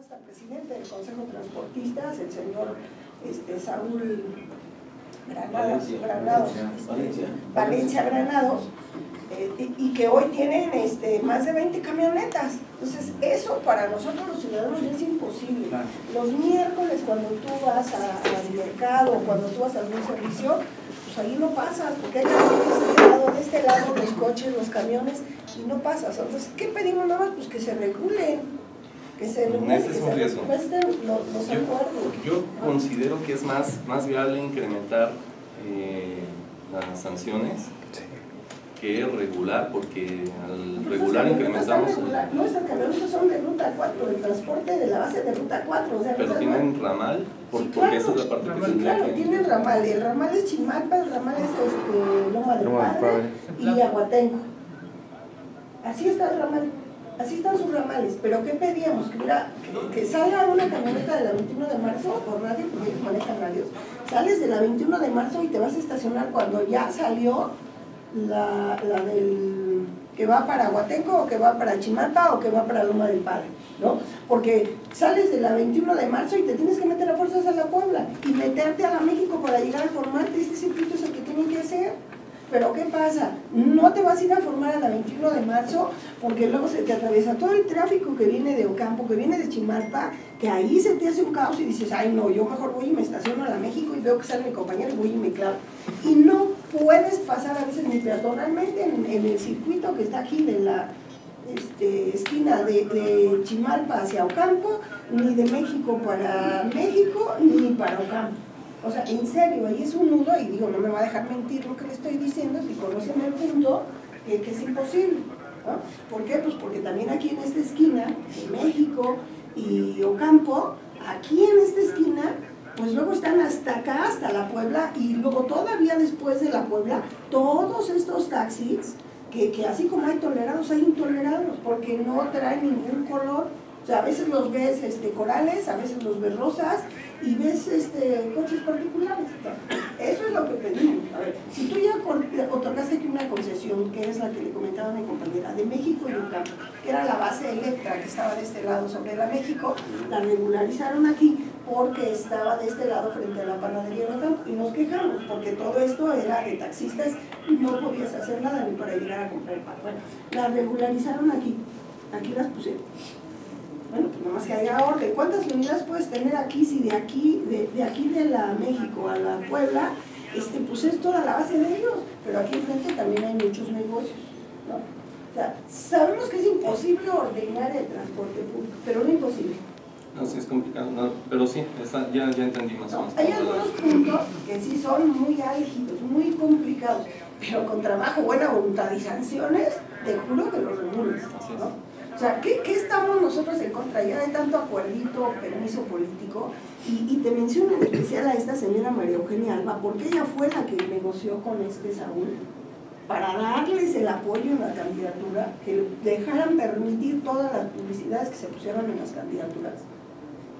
hasta el presidente del Consejo Transportistas, el señor este, Saúl Granados, Valencia, Granados, Valencia, este, Granados, eh, y, y que hoy tienen este, más de 20 camionetas. Entonces, eso para nosotros los ciudadanos es imposible. Claro. Los miércoles cuando tú vas al mercado o cuando tú vas a algún servicio, pues ahí no pasas, porque hay camiones de este lado, de este lado, los coches, los camiones, y no pasas. Entonces, ¿qué pedimos nada más? Pues que se regulen, que se Ese es que un se riesgo. los, los Yo, yo considero que es más, más viable incrementar eh, las sanciones que regular, porque al regular están incrementamos, el- regular- No, esas camionetas son de ruta 4, el transporte de la base de ruta 4. O sea, pero tienen ramal, por- Sí, porque claro. esa es la parte que Ramal, tendría Claro, que... tiene ramal, el ramal es Chimalpa, el ramal es este, Loma del Loma del Padre y Aguatenco. Así está el ramal, así están sus ramales, pero ¿qué pedíamos? Que, salga una camioneta de la 21 de marzo por radio, porque ellos manejan radios, sales de la 21 de marzo y te vas a estacionar cuando ya salió la, la del que va para Aguatenco o que va para Chimalpa o que va para Loma del Padre, ¿no? Porque sales de la 21 de marzo y te tienes que meter a fuerzas a la Puebla y meterte a la México para llegar a formarte, este circuito es el que tienen que hacer. Pero ¿qué pasa? No te vas a ir a formar a la 21 de marzo porque luego se te atraviesa todo el tráfico que viene de Ocampo, que viene de Chimalpa, que ahí se te hace un caos y dices, ay no, yo mejor voy y me estaciono a la México y veo que sale mi compañero y voy y me clavo. Y no puedes pasar a veces ni peatonalmente en, el circuito que está aquí de la este, esquina de, de Chimalpa hacia Ocampo, ni de México para México, ni para Ocampo. O sea, en serio, ahí es un nudo y digo, no me va a dejar mentir lo que le estoy diciendo, si conocen el punto, que, es imposible. ¿no? ¿Por qué? Pues porque también aquí en esta esquina, de México y Ocampo, aquí en esta esquina, pues luego están hasta acá, hasta la Puebla, y luego todavía después de la Puebla, todos estos taxis, que, que así como hay tolerados, hay intolerados, porque no traen ningún color. O sea, a veces los ves este, corales, a veces los ves rosas, y ves este, coches particulares. Eso es lo que pedimos. A ver, si tú ya cor- otorgaste aquí una concesión, que es la que le comentaba mi compañera, de México y Ocampo, que era la base Electra que estaba de este lado sobre la México, la regularizaron aquí porque estaba de este lado frente a la panadería y nos quejamos porque todo esto era de taxistas y no podías hacer nada ni para llegar a comprar pan. Bueno, la regularizaron aquí, aquí las pusieron. Bueno, pues nomás que haya orden. ¿Cuántas unidades puedes tener aquí si de aquí, de, de aquí de la México a la Puebla, este, pues es toda la base de ellos? Pero aquí enfrente también hay muchos negocios, ¿no? O sea, sabemos que es imposible ordenar el transporte público, pero no imposible. No, sí es complicado, no, pero sí, está, ya, ya entendí más o No, menos. hay algunos puntos que sí son muy álgidos, muy complicados, pero con trabajo, buena voluntad y sanciones, te juro que los regulas. ¿no? O sea, ¿qué, qué estamos nosotros en contra ya de tanto acuerdito, permiso político? Y, y te menciono en especial a esta señora María Eugenia Alba, porque ella fue la que negoció con este Saúl para darles el apoyo en la candidatura, que dejaran permitir todas las publicidades que se pusieron en las candidaturas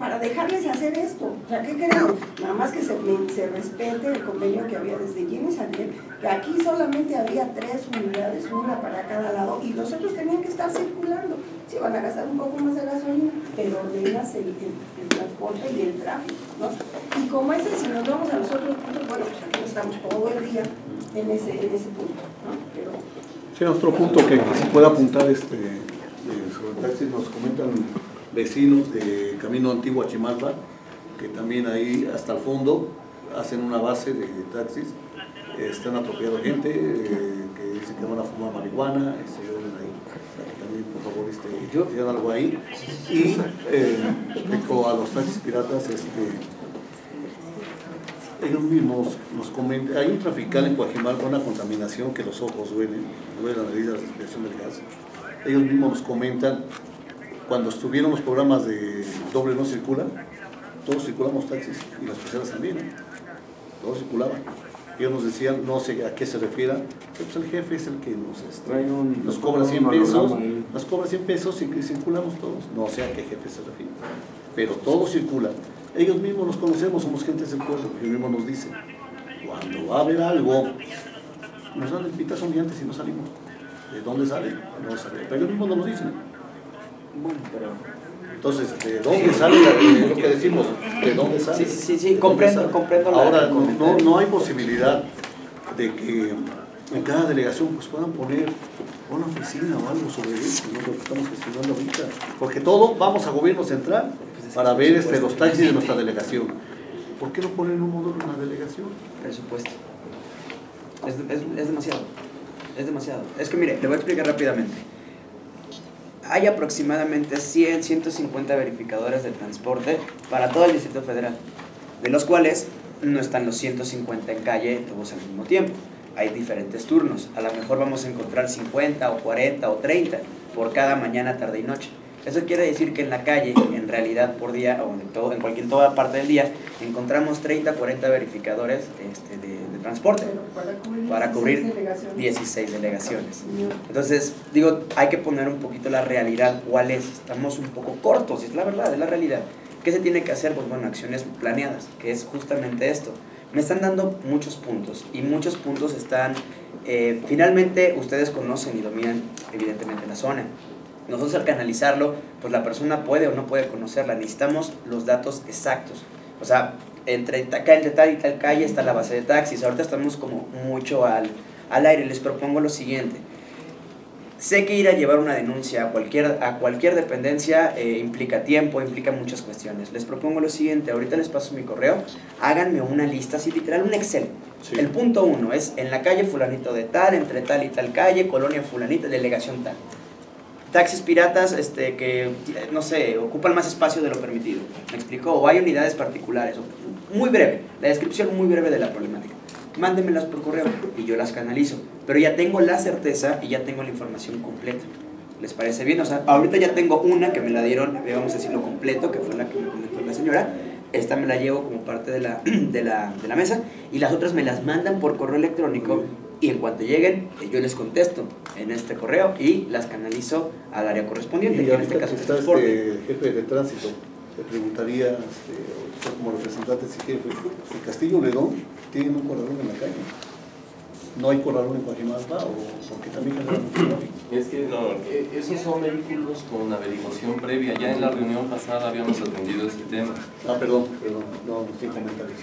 para dejarles hacer esto. O sea, ¿qué queremos? Nada más que se, se respete el convenio que había desde Jenny Saniel, que aquí solamente había tres unidades, una para cada lado, y los otros tenían que estar circulando. Sí, van a gastar un poco más de gasolina, pero ordenas el, el, el transporte y el tráfico, ¿no? Y como ese, si nos vamos a los otros puntos, bueno, pues aquí estamos todo el día en ese, en ese punto, ¿no? Pero Sí, otro punto que se puede apuntar este, eh, sobre taxis, nos comentan vecinos de Camino Antiguo a Chimalpa, que también ahí hasta el fondo hacen una base de taxis, están atropellando gente, eh, que dicen que van a fumar marihuana, y se ven ahí. Para que También, por favor, este, digan algo ahí. Y eh, a los taxis piratas, este, ellos mismos nos comentan, hay un trafical en Coajimalpa, una contaminación que los ojos duelen, duele la nariz, la respiración del gas. Ellos mismos nos comentan, cuando estuvieron los programas de doble no circula, todos circulamos taxis y las personas también, todos circulaban. Ellos nos decían, no sé a qué se refiera, pues el jefe es el que nos, este, un- nos cobra 100 pesos, nos cobra 100 pesos y que circulamos todos. No sé a qué jefe se refiere, pero todos circulan. Ellos mismos nos conocemos, somos gentes del pueblo, ellos mismos nos dicen, cuando va a haber algo, nos dan el pitazo un día antes y no salimos. ¿De dónde sale? No sabemos. Pero ellos mismos nos lo dicen. Bueno, pero... Entonces, ¿de dónde sale la, lo que decimos? ¿De dónde sale? Sí, sí, sí, sí, ¿De dónde comprendo, comprendo Ahora, no, no hay posibilidad de que en cada delegación pues puedan poner una oficina o algo sobre eso, ¿no? lo que estamos gestionando ahorita. Porque todo vamos a gobierno central para ver este, los taxis de nuestra delegación. ¿Por qué no ponen un módulo en la delegación? presupuesto. Es, es, es demasiado. Es demasiado. Es que mire, le voy a explicar rápidamente. Hay aproximadamente 100, 150 verificadores de transporte para todo el Distrito Federal, de los cuales no están los 150 en calle todos al mismo tiempo. Hay diferentes turnos. A lo mejor vamos a encontrar 50 o 40 o 30 por cada mañana, tarde y noche. Eso quiere decir que en la calle, en realidad por día o en, cualquier toda parte del día, encontramos 30, 40 verificadores este, de, de transporte para cubrir, para 16 cubrir delegaciones. 16 delegaciones. Señor. Entonces, digo, hay que poner un poquito la realidad, cuál es. Estamos un poco cortos, es la verdad, es la realidad. ¿Qué se tiene que hacer? Pues bueno, acciones planeadas, que es justamente esto. Me están dando muchos puntos y muchos puntos están, eh, finalmente ustedes conocen y dominan evidentemente la zona. Nosotros al canalizarlo, pues la persona puede o no puede conocerla, necesitamos los datos exactos. O sea, entre ta- entre tal y tal calle está la base de taxis. Ahorita estamos como mucho al, al aire. Les propongo lo siguiente. Sé que ir a llevar una denuncia a cualquier, a cualquier dependencia eh, implica tiempo, implica muchas cuestiones. Les propongo lo siguiente, ahorita les paso mi correo, háganme una lista, así literal, un Excel. Sí. El punto uno es en la calle fulanito de tal, entre tal y tal calle, colonia fulanita, delegación tal. Taxis piratas este, que, no sé, ocupan más espacio de lo permitido. ¿Me explico? O hay unidades particulares. Muy breve, la descripción muy breve de la problemática. Mándenmelas por correo y yo las canalizo. Pero ya tengo la certeza y ya tengo la información completa. ¿Les parece bien? O sea, ahorita ya tengo una que me la dieron, vamos a decirlo completo, que fue la que me comentó la señora. Esta me la llevo como parte de la, de la, de la mesa y las otras me las mandan por correo electrónico y en cuanto lleguen eh, yo les contesto en este correo y las canalizo al área correspondiente, Y que en este caso que es transporte. este jefe de tránsito, le preguntaría, este, usted como representante y jefe, ¿el Castillo Ledón tiene un corralón en la calle? ¿No hay corralón en Coajimalpa o porque también? Es que no, e- esos son vehículos con averiguación previa. Ya en la reunión pasada habíamos atendido ese tema. Ah, perdón, perdón, no, sin comentarios.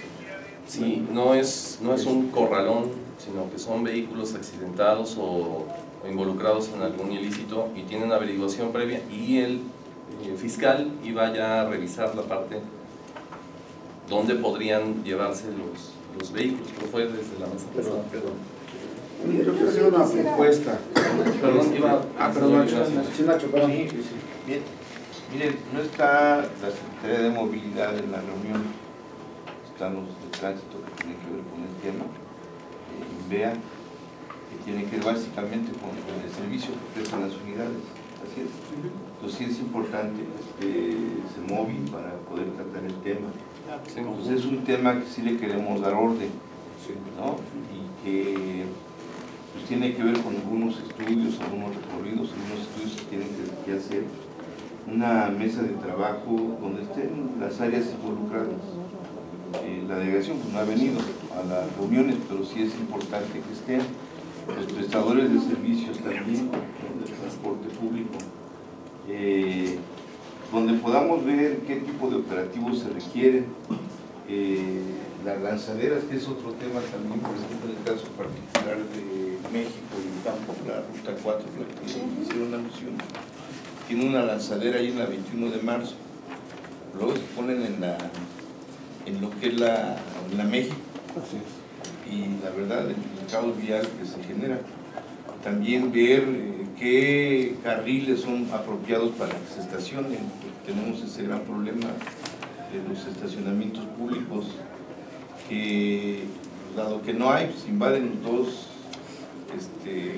Sí, no es, no es un corralón, sino que son vehículos accidentados o, o involucrados en algún ilícito y tienen averiguación previa y el eh, fiscal iba ya a revisar la parte donde podrían llevarse los, los vehículos, pero fue desde la mesa. Perdón, pasada. perdón. Yo quiero hacer una propuesta. Perdón, iba- Ah, perdón, Nacho, perdón. Sí, Bien, miren, no está la Secretaría de Movilidad en la reunión, están los de tránsito que tienen que ver con el tema, eh, vea, que tiene que ver básicamente con, con el servicio que prestan las unidades, así es. Entonces sí es importante que se móvil para poder tratar el tema. Entonces es un tema que sí le queremos dar orden, ¿no? Y que pues, tiene que ver con algunos estudios, algunos recorridos, algunos estudios que tienen que, que hacer. Una mesa de trabajo donde estén las áreas involucradas. Eh, la delegación pues, no ha venido a las reuniones, pero sí es importante que estén los prestadores de servicios también, del transporte público. Eh, donde podamos ver qué tipo de operativos se requieren. Eh, las lanzaderas, que es otro tema también, por ejemplo, en el caso particular de México y el campo, la Ruta 4, la que hicieron alusión, tiene una lanzadera ahí en la 21 de marzo. Luego se ponen en, la, en lo que es la, la México Así es. y la verdad el, el caos vial que se genera. También ver eh, qué carriles son apropiados para que se estacionen, tenemos ese gran problema de los estacionamientos públicos, que dado que no hay, pues invaden los dos, este,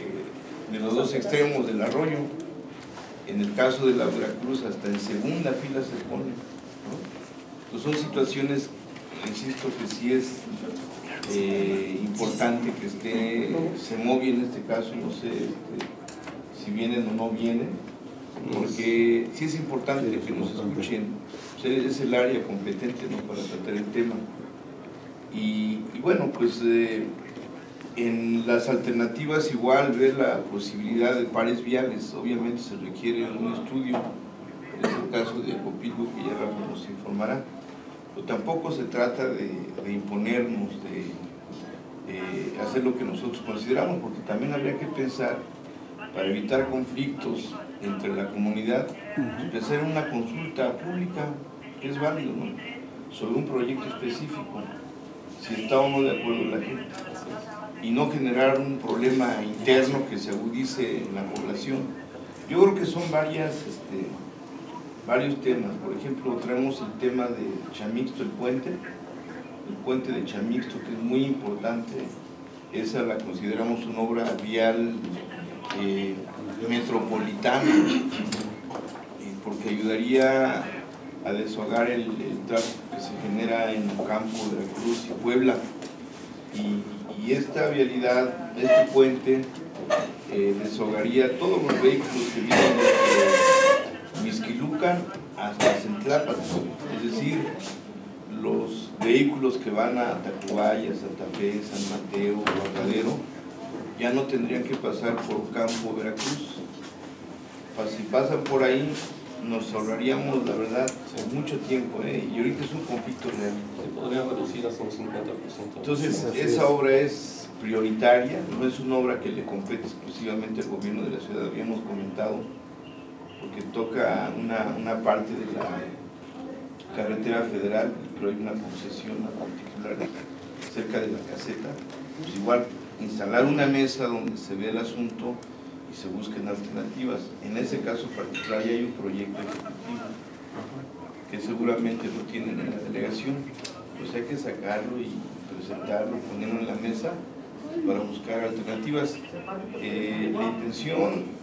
de los dos extremos del arroyo. En el caso de la Veracruz, hasta en segunda fila se pone. ¿no? Pues son situaciones, insisto, que sí es eh, importante que esté, se móvil en este caso, no sé este, si vienen o no vienen, porque sí es importante que nos escuchen, es el área competente ¿no? para tratar el tema. Y, y bueno, pues eh, en las alternativas igual ver la posibilidad de pares viales, obviamente se requiere un estudio es el caso de Copilco, que ya Rafa nos informará. Pero tampoco se trata de, de imponernos, de, de hacer lo que nosotros consideramos, porque también habría que pensar, para evitar conflictos entre la comunidad, empezar una consulta pública, que es válido, ¿no? sobre un proyecto específico, si está o no de acuerdo la gente, y no generar un problema interno que se agudice en la población. Yo creo que son varias, este, varios temas. Por ejemplo, traemos el tema de Chamixto, el puente, el puente de Chamixto, que es muy importante. Esa la consideramos una obra vial eh, metropolitana, porque ayudaría a deshogar el, el tráfico que se genera en Ocampo, Veracruz y Puebla. Y, y esta vialidad, este puente, eh, deshogaría todos los vehículos que vienen desde Hasta Centlapan, es decir, los vehículos que van a Tacubaya, Santa Fe, San Mateo, Guardadero, ya no tendrían que pasar por Campo, Veracruz. Pa- Si pasan por ahí, nos ahorraríamos, la verdad, mucho tiempo, ¿eh? y ahorita es un conflicto real. Se podría reducir hasta un 50%. Entonces, esa obra es prioritaria, no es una obra que le compete exclusivamente al gobierno de la ciudad, habíamos comentado, porque toca una, una parte de la carretera federal, pero hay una concesión particular cerca de la caseta. Pues igual, instalar una mesa donde se ve el asunto y se busquen alternativas. En ese caso particular ya hay un proyecto ejecutivo que seguramente lo tienen en la delegación, pues hay que sacarlo y presentarlo, ponerlo en la mesa para buscar alternativas. Eh, la intención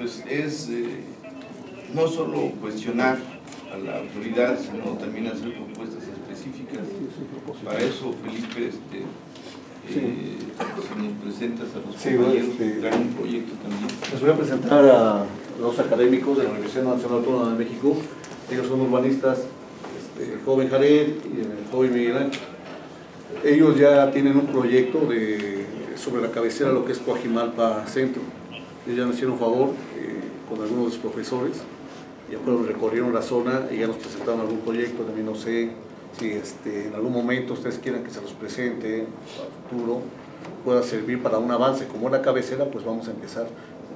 pues es eh, no solo cuestionar a la autoridad, sino también hacer propuestas específicas. Para eso, Felipe, este, eh, si nos presentas a los Sí, compañeros, este- traen un proyecto también. Les voy a presentar a los académicos de la Universidad Nacional Autónoma de México. Ellos son urbanistas, este, el joven Jared y el joven Miguel Ángel. Ellos ya tienen un proyecto de, sobre la cabecera, lo que es Coajimalpa Centro. Ellos ya nos hicieron favor eh, con algunos de sus profesores. Ya fueron, recorrieron la zona y ya nos presentaron algún proyecto. También no sé si este, en algún momento ustedes quieran que se los presente el futuro pueda servir para un avance. Como la cabecera, pues vamos a empezar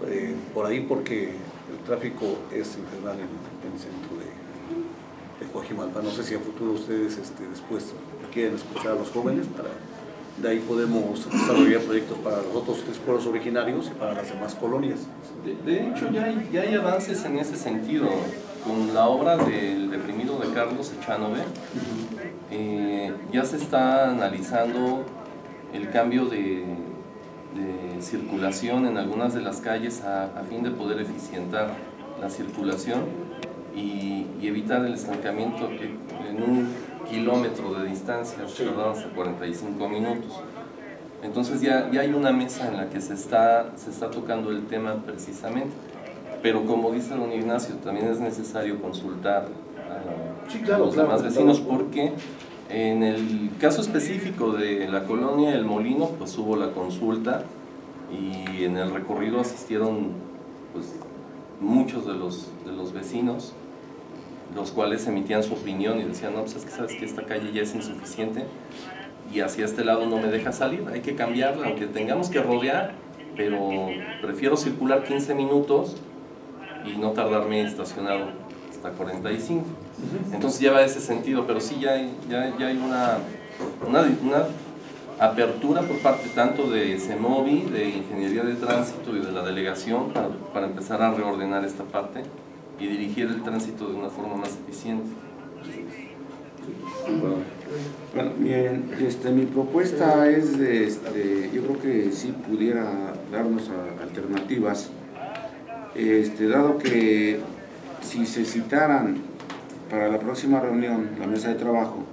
eh, por ahí porque el tráfico es infernal en, en el centro de, de Coajimalpa. No sé si a futuro ustedes este, después quieren escuchar a los jóvenes para de ahí podemos desarrollar proyectos para los otros tres pueblos originarios y para las demás colonias. De, de hecho, ya hay, ya hay avances en ese sentido. Con la obra del deprimido de Carlos Echanove, eh, ya se está analizando el cambio de, de circulación en algunas de las calles a, a fin de poder eficientar la circulación y, y evitar el estancamiento que en un kilómetro de distancia tardaba hasta 45 minutos. Entonces ya, ya hay una mesa en la que se está, se está tocando el tema precisamente. Pero como dice don Ignacio, también es necesario consultar a Sí, claro, los claro, demás claro. vecinos porque en el caso específico de la colonia El Molino, pues hubo la consulta y en el recorrido asistieron pues, muchos de los, de los vecinos, los cuales emitían su opinión y decían, no, pues es que sabes que esta calle ya es insuficiente y hacia este lado no me deja salir, hay que cambiarla, aunque tengamos que rodear, pero prefiero circular 15 minutos y no tardarme estacionado hasta 45. Entonces ya va ese sentido, pero sí ya hay, ya, ya hay una, una, una apertura por parte tanto de CEMOVI, de Ingeniería de Tránsito y de la delegación para, para empezar a reordenar esta parte y dirigir el tránsito de una forma más eficiente. Bueno, bien, este, mi propuesta es, de, este, yo creo que sí pudiera darnos a- alternativas, este, dado que si se citaran para la próxima reunión, la mesa de trabajo,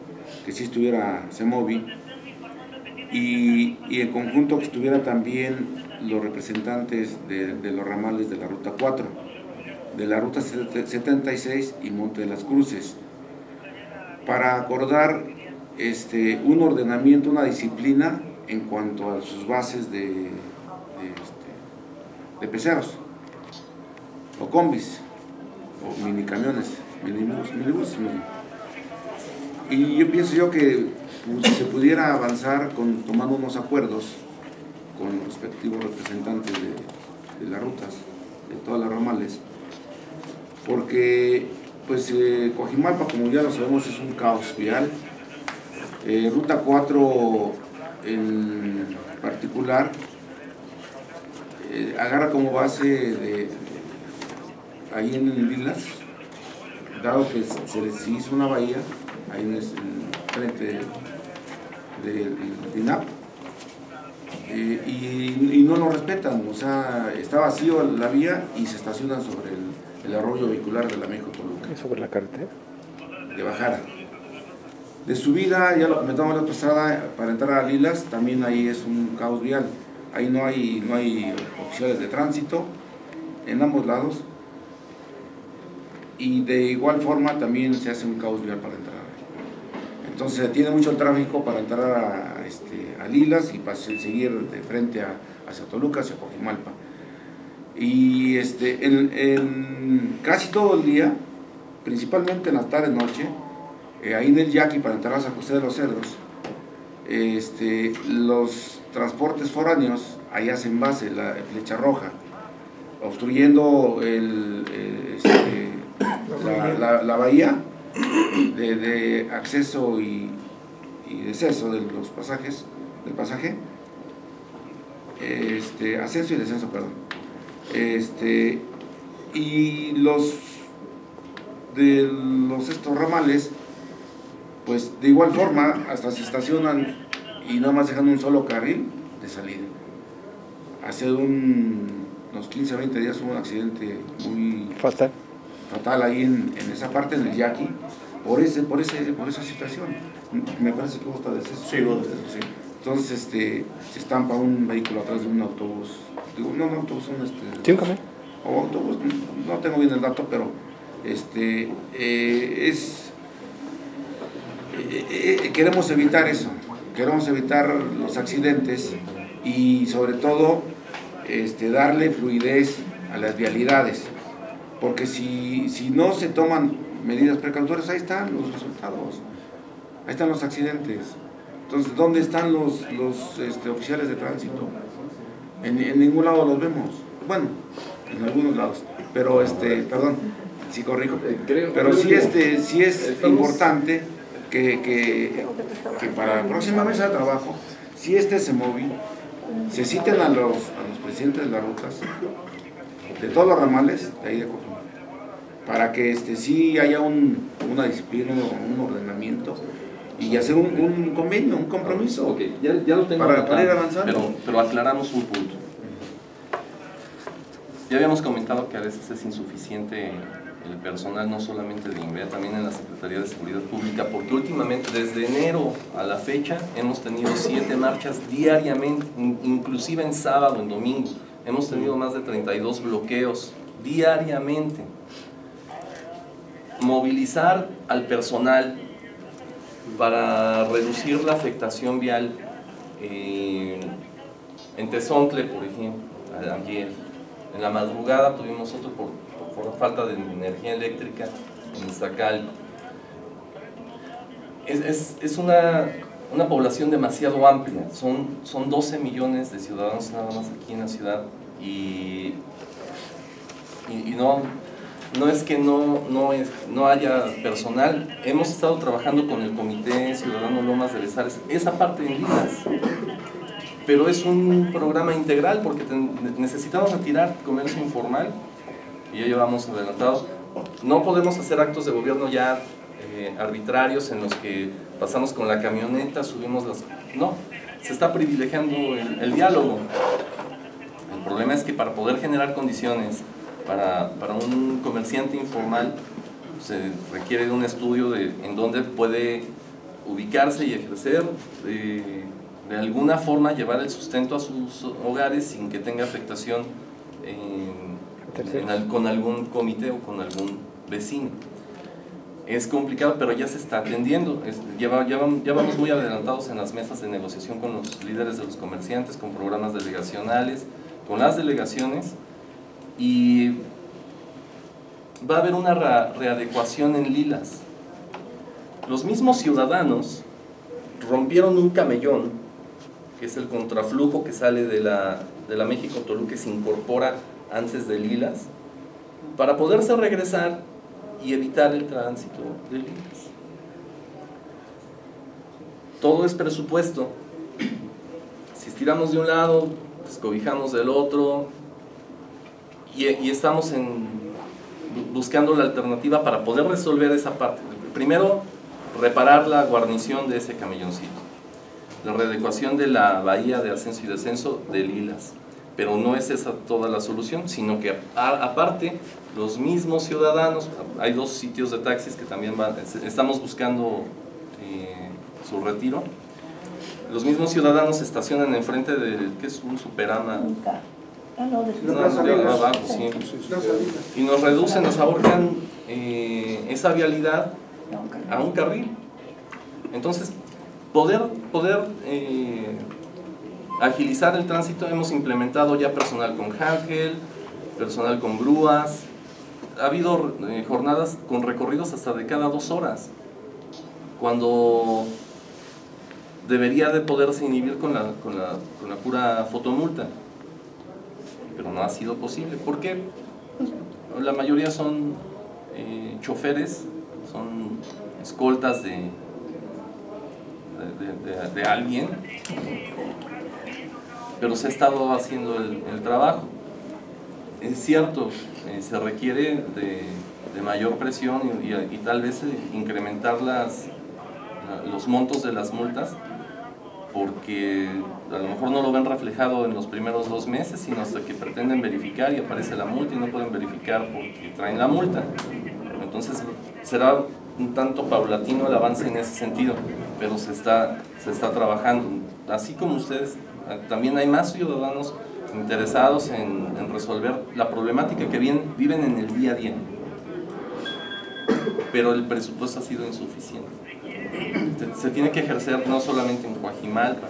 que sí estuviera CEMOVI, y, y en conjunto que estuvieran también los representantes de, de los ramales de la Ruta 4, de la Ruta 76 y Monte de las Cruces, para acordar este, un ordenamiento, una disciplina en cuanto a sus bases de, de, este, peceros o combis. o mini camiones, minibus, minibus, mini. Y yo pienso yo que pues, se pudiera avanzar con, tomando unos acuerdos con los respectivos representantes de, de las rutas, de todas las ramales, porque pues eh, Coajimalpa, como ya lo sabemos, es un caos vial. Eh, Ruta 4 en particular eh, agarra como base de, ahí en Lilas, dado que se les hizo una bahía, ahí en el frente del DINAP, eh, y, y no lo respetan, o sea, está vacío la vía y se estacionan sobre el, el arroyo vehicular de la México Toluca. ¿Sobre la carretera? de bajada. De subida, ya lo comentamos la pasada, para entrar a Lilas también ahí es un caos vial. Ahí no hay, no hay oficiales de tránsito en ambos lados. Y de igual forma también se hace un caos vial para entrar. Entonces tiene mucho el tráfico para entrar a, este, a Lilas y para se- seguir de frente a, hacia Toluca, hacia Cojimalpa. Y este, en, casi todo el día, principalmente en la tarde noche, eh, ahí en el Yaqui para entrar a San José de los Cedros, este, los transportes foráneos ahí hacen base, la flecha roja, obstruyendo el, eh, este, la, la- bahía de, de acceso y, y deceso de los pasajes, del pasaje, este, ascenso y descenso, perdón. Este, y los de los estos ramales, pues de igual forma hasta se estacionan y nada más dejan un solo carril de salida. Hace un, unos 15 20 días hubo un accidente muy Fatal. fatal ahí en, en esa parte del Yaqui por ese por ese por esa situación me parece que gusta de eso Sí, hubo sí. entonces este se estampa un vehículo atrás de un autobús digo no no autobús un este ¿Sí, un camión? o autobús no tengo bien el dato pero este eh, es eh, eh, queremos evitar eso queremos evitar los accidentes y sobre todo este, darle fluidez a las vialidades porque si, si no se toman medidas precautorias, ahí están los resultados, ahí están los accidentes. Entonces, ¿dónde están los, los este, oficiales de tránsito? En, en ningún lado los vemos. Bueno, en algunos lados. Pero, este, perdón, sí corrijo. Pero sí, este, sí es importante que, que, que para la próxima mesa de trabajo, si este se móvil, se citen a los, a los presidentes de las rutas, de todos los ramales de ahí de Cojima, para que este, sí haya un, una disciplina, un ordenamiento y hacer un, un convenio, un compromiso. Ok, ya, ya lo tengo Para- ir avanzando. Pero, pero aclaramos un punto. Ya habíamos comentado que a veces es insuficiente el personal, no solamente de INVEA, también en la Secretaría de Seguridad Pública, porque últimamente, desde enero a la fecha, hemos tenido siete marchas diariamente, in- inclusive en sábado, en domingo. Hemos tenido más de 32 bloqueos diariamente. Movilizar al personal para reducir la afectación vial eh, en Tezontle, por ejemplo, ayer. En la madrugada tuvimos otro por, por falta de energía eléctrica en Iztacalco. Es, es, es una, una población demasiado amplia, son, son 12 millones de ciudadanos nada más aquí en la ciudad y, y no, no es que no, no, es, no haya personal. Hemos estado trabajando con el Comité Ciudadano Lomas de Besares, esa parte en Linas. Pero es un programa integral porque necesitamos retirar comercio informal y ya llevamos adelantado. No podemos hacer actos de gobierno ya eh, arbitrarios en los que pasamos con la camioneta, subimos las... No, se está privilegiando el, el diálogo. El problema es que para poder generar condiciones para, para un comerciante informal se requiere de un estudio de en dónde puede ubicarse y ejercer, eh, de alguna forma llevar el sustento a sus hogares sin que tenga afectación en- en con algún comité o con algún vecino. Es complicado, pero ya se está atendiendo. Es- ya, vam- ya vamos muy adelantados en las mesas de negociación con los líderes de los comerciantes, con programas delegacionales, con las delegaciones y va a haber una readecuación en Lilas. Los mismos ciudadanos rompieron un camellón, que es el contraflujo que sale de la, de la México-Toluca se incorpora antes de Lilas, para poderse regresar y evitar el tránsito de Lilas. Todo es presupuesto. Si estiramos de un lado, descobijamos del otro, y, estamos en, bu- buscando la alternativa para poder resolver esa parte. Primero, reparar la guarnición de ese camelloncito. La readecuación de la bahía de ascenso y descenso de Lilas. Pero no es esa toda la solución, sino que aparte los mismos ciudadanos, hay dos sitios de taxis que también van, es- estamos buscando eh, su retiro. Los mismos ciudadanos estacionan enfrente del que es un superama. Ah, no, de. Y nos reducen, nos ahorcan eh, esa vialidad a un carril. Entonces, poder, poder eh, agilizar el tránsito, hemos implementado ya personal con handgel, personal con grúas. Ha habido eh, jornadas con recorridos hasta de cada dos horas, cuando debería de poderse inhibir con la, con la, con la pura fotomulta pero no ha sido posible. ¿Por qué? La mayoría son eh, choferes, son escoltas de, de, alguien, pero se ha estado haciendo el, trabajo. Es cierto, eh, se requiere de, de mayor presión y, y- tal vez eh, incrementar las, la- los montos de las multas, porque a lo mejor no lo ven reflejado en los primeros dos meses, sino hasta que pretenden verificar y aparece la multa y no pueden verificar porque traen la multa. Entonces será un tanto paulatino el avance en ese sentido, pero se está, se está trabajando. Así como ustedes, eh, también hay más ciudadanos interesados en, en resolver la problemática que bien, viven en el día a día, pero el presupuesto ha sido insuficiente se- tiene que ejercer no solamente en Coajimalpa,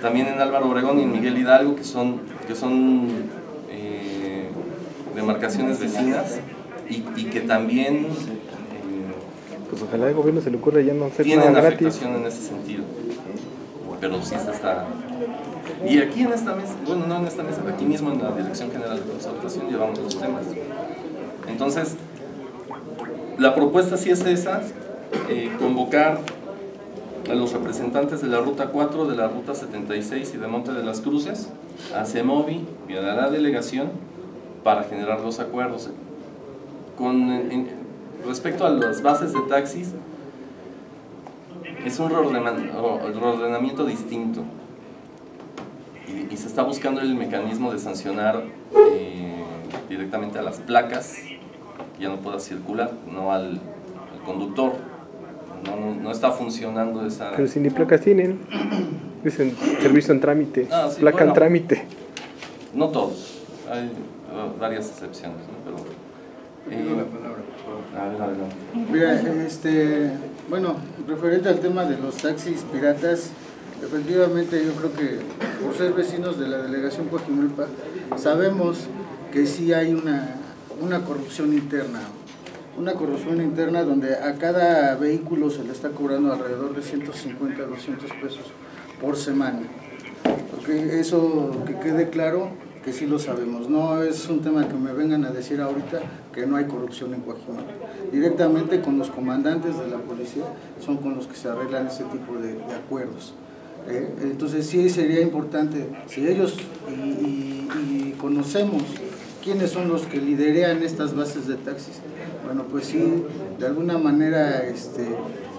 también en Álvaro Obregón y en Miguel Hidalgo, que son, que son eh, demarcaciones vecinas y, y que también eh, Pues ojalá el gobierno se le ocurra ya no hacer tienen nada gratis. afectación en ese sentido. Pero sí se está... Y aquí en esta mesa, bueno, no en esta mesa, aquí mismo en la Dirección General de Conservación llevamos los temas. Entonces, la propuesta sí es esa, eh, convocar a los representantes de la Ruta 4, de la Ruta 76 y de Monte de las Cruces a CEMOVI y a la delegación para generar los acuerdos. Con, respecto a las bases de taxis, es un reordenamiento distinto y, se está buscando el mecanismo de sancionar eh, directamente a las placas que ya no pueda circular, no al conductor. No, no, no está funcionando esa... Pero si ni placas tienen. Dicen servicio en trámite. Ah, sí, placa bueno. en trámite. No todos, hay uh, varias excepciones, ¿no? Pero, eh, a ver, adelante. Mira, este, bueno, referente al tema de los taxis piratas, efectivamente yo creo que por ser vecinos de la delegación Coajimalpa, sabemos que sí hay una, una corrupción interna, una corrupción interna donde a cada vehículo se le está cobrando alrededor de 150 a 200 pesos por semana. Ok, Eso que quede claro que sí lo sabemos. No es un tema que me vengan a decir ahorita que no hay corrupción en Coajimalpa. Directamente con los comandantes de la policía son con los que se arreglan ese tipo de, de acuerdos. ¿eh? Entonces sí sería importante, si ellos y conocemos quiénes son los que liderean estas bases de taxis, bueno, pues sí, de alguna manera este,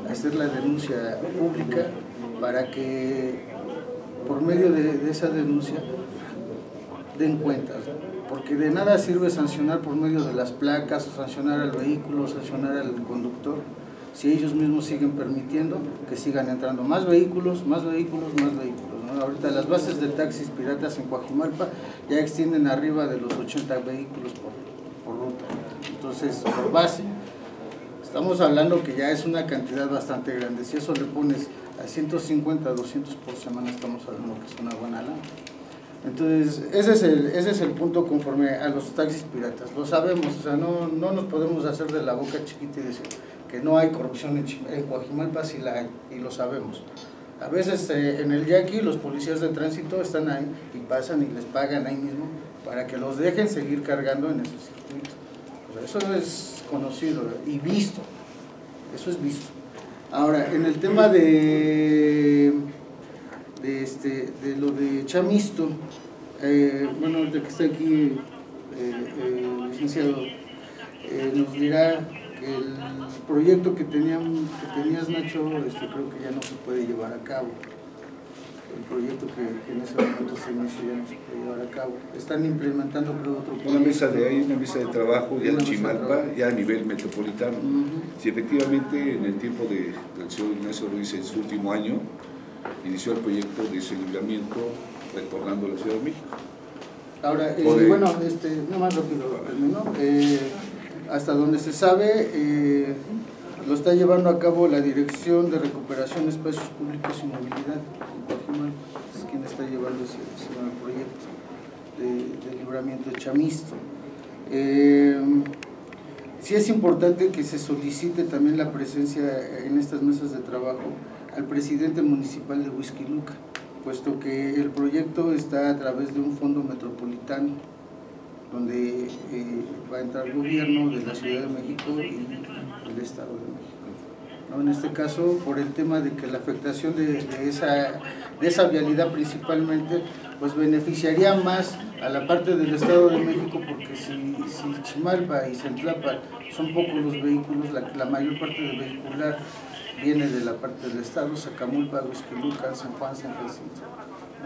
hacer la denuncia pública para que por medio de, esa denuncia den cuentas, porque de nada sirve sancionar por medio de las placas, sancionar al vehículo, sancionar al conductor, si ellos mismos siguen permitiendo que sigan entrando más vehículos, más vehículos, más vehículos. Ahorita las bases de taxis piratas en Coajimalpa ya extienden arriba de los 80 vehículos por, por ruta, entonces por base. Estamos hablando que ya es una cantidad bastante grande. Si eso le pones a 150, 200 por semana, estamos hablando que es una buena lana. Entonces, ese es, el, ese es el punto conforme a los taxis piratas. Lo sabemos, o sea, no, no nos podemos hacer de la boca chiquita y decir que no hay corrupción en, Coajimalpa, sí la hay, y lo sabemos. A veces eh, en el Yaqui los policías de tránsito están ahí y pasan y les pagan ahí mismo para que los dejen seguir cargando en ese circuito. Eso es conocido y visto. Eso es visto. Ahora, en el tema de, de, este, de lo de Chamisto, eh, bueno, ahorita que está aquí eh, el licenciado, eh, nos dirá el proyecto que, tenían, que tenías, Nacho, este, creo que ya no se puede llevar a cabo. El proyecto que, que en ese momento se inició ya no se puede llevar a cabo. Están implementando, creo, otro proyecto. Una mesa de ahí, una mesa de trabajo ya en Chimalpa, ya a nivel metropolitano. Si efectivamente en el tiempo de, del señor Ignacio Ruiz en su último año inició el proyecto de ese libramiento retornando a la Ciudad de México. Ahora, eh, bueno, este, no más rápido termino. Eh, hasta donde se sabe, eh, lo está llevando a cabo la Dirección de Recuperación de Espacios Públicos y Movilidad en Coajimalpa. Es quien está llevando ese, ese proyecto de, de libramiento de Chamisto. Eh, sí es importante que se solicite también la presencia en estas mesas de trabajo al presidente municipal de Whisky Luca, puesto que el proyecto está a través de un fondo metropolitano, donde eh, va a entrar el gobierno de la Ciudad de México y el Estado de México. ¿no? En este caso, por el tema de que la afectación de, esa, de esa vialidad principalmente, pues beneficiaría más a la parte del Estado de México, porque si, si Chimalpa y Centlapa son pocos los vehículos, la, la mayor parte del vehicular viene de la parte del Estado, Sacamulpa, Huizquilucan, San Juan, San Jacinto.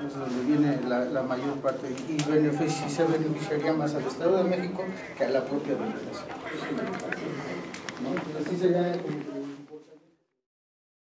Es donde viene la, mayor parte y benefici- se beneficiaría más al Estado de México que a la propia como-